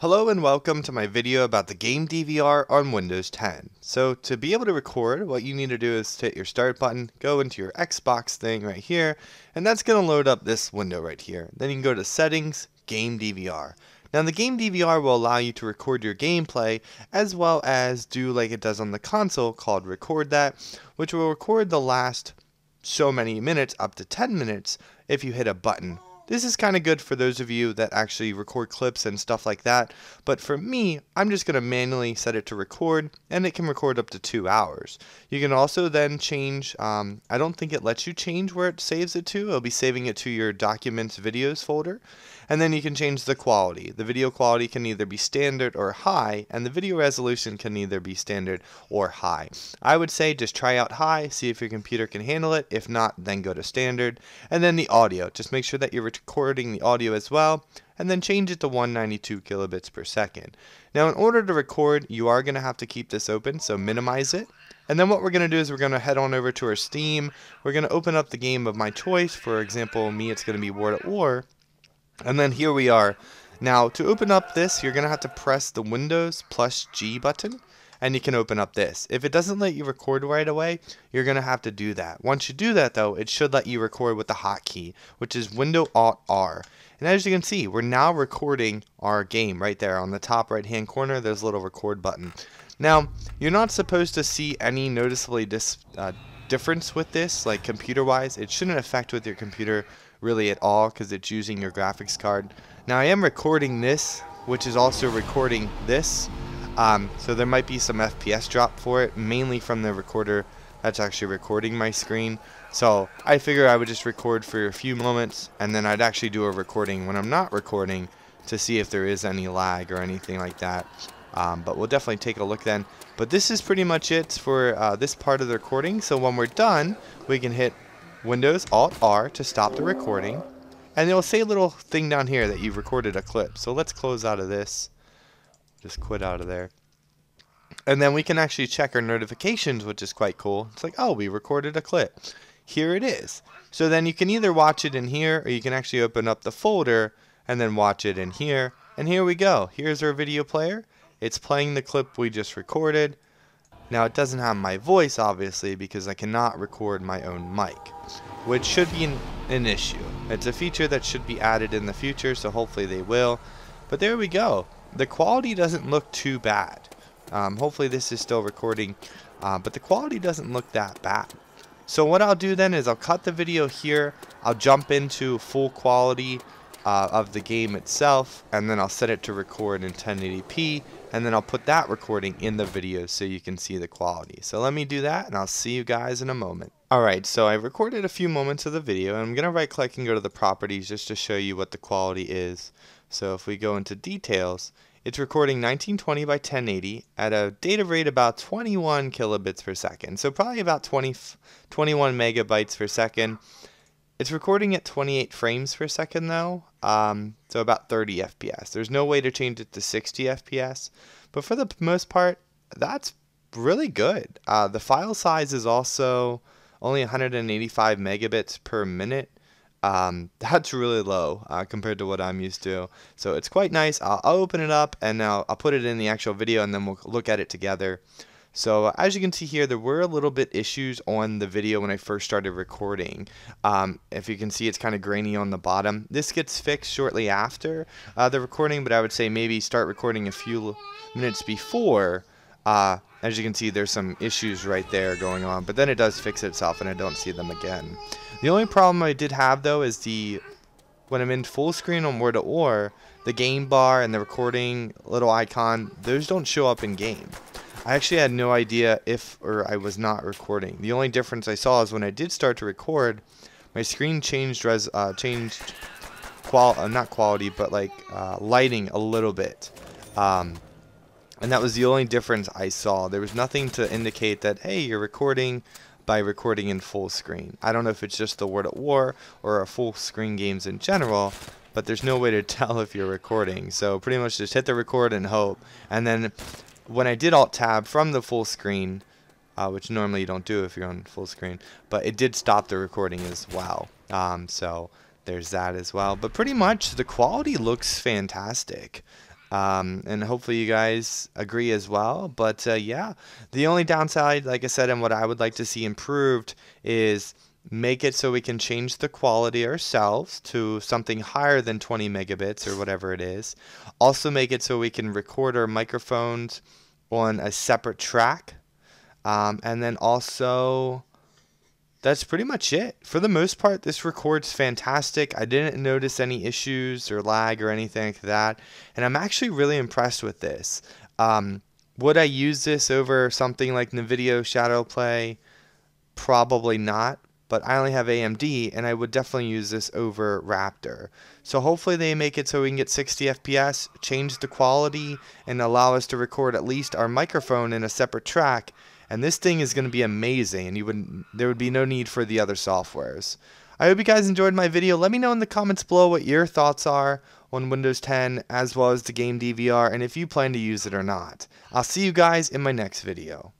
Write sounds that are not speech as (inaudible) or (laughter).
Hello and welcome to my video about the game DVR on Windows 10. So to be able to record, what you need to do is hit your start button, go into your Xbox thing right here, and that's going to load up this window right here. Then you can go to settings, game DVR. Now the game DVR will allow you to record your gameplay as well as do like it does on the console called record that, which will record the last so many minutes up to 10 minutes if you hit a button this is kind of good for those of you that actually record clips and stuff like that, but for me, I'm just going to manually set it to record, and it can record up to two hours. You can also then change, um, I don't think it lets you change where it saves it to, it'll be saving it to your Documents Videos folder, and then you can change the quality. The video quality can either be standard or high, and the video resolution can either be standard or high. I would say just try out high, see if your computer can handle it, if not, then go to standard, and then the audio, just make sure that you're recording the audio as well, and then change it to 192 kilobits per second. Now in order to record, you are going to have to keep this open, so minimize it. And then what we're going to do is we're going to head on over to our Steam. We're going to open up the game of my choice. For example, me, it's going to be World at War. And then here we are. Now, to open up this, you're going to have to press the Windows plus G button and you can open up this. If it doesn't let you record right away, you're going to have to do that. Once you do that though, it should let you record with the hotkey, which is Window Alt R. And as you can see, we're now recording our game right there on the top right hand corner. There's a little record button. Now, you're not supposed to see any noticeably dis uh, difference with this, like computer wise. It shouldn't affect with your computer really at all because it's using your graphics card. Now I am recording this, which is also recording this. Um, so there might be some FPS drop for it, mainly from the recorder that's actually recording my screen. So I figure I would just record for a few moments and then I'd actually do a recording when I'm not recording to see if there is any lag or anything like that. Um, but we'll definitely take a look then. But this is pretty much it for uh, this part of the recording. So when we're done, we can hit Windows Alt R to stop the recording. And it'll say a little thing down here that you've recorded a clip. So let's close out of this. Just quit out of there. And then we can actually check our notifications, which is quite cool. It's like, oh, we recorded a clip. Here it is. So then you can either watch it in here, or you can actually open up the folder and then watch it in here. And here we go. Here's our video player. It's playing the clip we just recorded. Now it doesn't have my voice, obviously, because I cannot record my own mic, which should be an, an issue. It's a feature that should be added in the future, so hopefully they will. But there we go the quality doesn't look too bad. Um, hopefully this is still recording, uh, but the quality doesn't look that bad. So what I'll do then is I'll cut the video here, I'll jump into full quality uh, of the game itself, and then I'll set it to record in 1080p, and then I'll put that recording in the video so you can see the quality. So let me do that, and I'll see you guys in a moment. Alright, so I recorded a few moments of the video, and I'm going to right click and go to the properties just to show you what the quality is. So if we go into details, it's recording 1920 by 1080 at a data rate about 21 kilobits per second. So probably about 20, 21 megabytes per second. It's recording at 28 frames per second though, um, so about 30 FPS. There's no way to change it to 60 FPS, but for the most part, that's really good. Uh, the file size is also only 185 megabits per minute, um, (laughs) that's really low uh, compared to what I'm used to. So it's quite nice. I'll, I'll, open it up and now I'll put it in the actual video and then we'll look at it together. So uh, as you can see here, there were a little bit issues on the video when I first started recording. Um, if you can see, it's kind of grainy on the bottom. This gets fixed shortly after uh, the recording, but I would say maybe start recording a few minutes before uh, as you can see, there's some issues right there going on, but then it does fix itself and I don't see them again. The only problem I did have though is the when I'm in full screen on World at War, the game bar and the recording little icon, those don't show up in game. I actually had no idea if or I was not recording. The only difference I saw is when I did start to record, my screen changed res uh, changed qual uh, not quality but like uh, lighting a little bit. Um, and that was the only difference I saw. There was nothing to indicate that, hey, you're recording by recording in full screen. I don't know if it's just the World at War or a full screen games in general, but there's no way to (laughs) tell if you're recording. So pretty much just hit the record and hope. And then when I did Alt Tab from the full screen, uh, which normally you don't do if you're on full screen, but it did stop the recording as well. Um, so there's that as well. But pretty much the quality looks fantastic. Um, and hopefully you guys agree as well. But uh, yeah, the only downside, like I said, and what I would like to see improved is make it so we can change the quality ourselves to something higher than 20 megabits or whatever it is. Also make it so we can record our microphones on a separate track. Um, and then also that's pretty much it. For the most part, this records fantastic. I didn't notice any issues or lag or anything like that. And I'm actually really impressed with this. Um, would I use this over something like NVIDIA Shadowplay? Probably not but I only have AMD and I would definitely use this over Raptr. So hopefully they make it so we can get 60 FPS, change the quality, and allow us to record at least our microphone in a separate track. And this thing is going to be amazing and you would there would be no need for the other softwares. I hope you guys enjoyed my video. Let me know in the comments below what your thoughts are on Windows 10 as well as the game DVR and if you plan to use it or not. I'll see you guys in my next video.